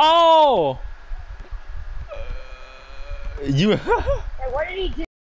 Oh! You. Hey, what did he do?